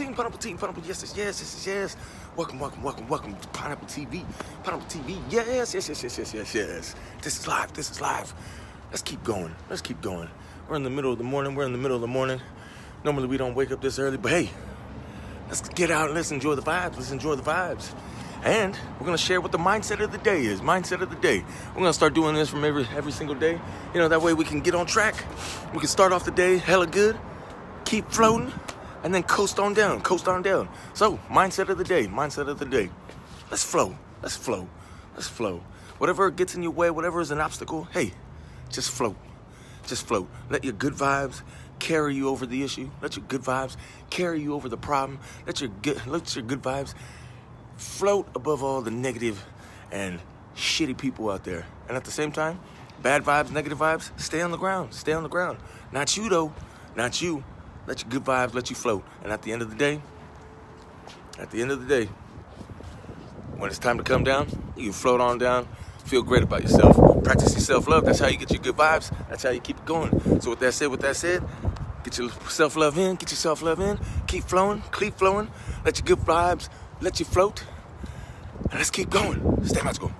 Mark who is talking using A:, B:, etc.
A: Team Pineapple, Team Pineapple, yes, yes, yes, yes, yes. Welcome, welcome, welcome, welcome to Pineapple TV. Pineapple TV, yes, yes, yes, yes, yes, yes, yes. This is live, this is live. Let's keep going, let's keep going. We're in the middle of the morning, we're in the middle of the morning. Normally we don't wake up this early, but hey, let's get out and let's enjoy the vibes, let's enjoy the vibes. And we're gonna share what the mindset of the day is. Mindset of the day. We're gonna start doing this from every every single day. You know, that way we can get on track. We can start off the day hella good, keep floating, and then coast on down, coast on down. So, mindset of the day, mindset of the day. Let's flow, let's flow, let's flow. Whatever gets in your way, whatever is an obstacle, hey, just float, just float. Let your good vibes carry you over the issue. Let your good vibes carry you over the problem. Let your good, let your good vibes float above all the negative and shitty people out there. And at the same time, bad vibes, negative vibes, stay on the ground. Stay on the ground. Not you though. Not you. Let your good vibes let you float. And at the end of the day, at the end of the day, when it's time to come down, you float on down, feel great about yourself. Practice your self-love. That's how you get your good vibes. That's how you keep it going. So with that said, with that said, get your self-love in, get your self-love in, keep flowing, keep flowing, let your good vibes let you float. And let's keep going. Stay magical.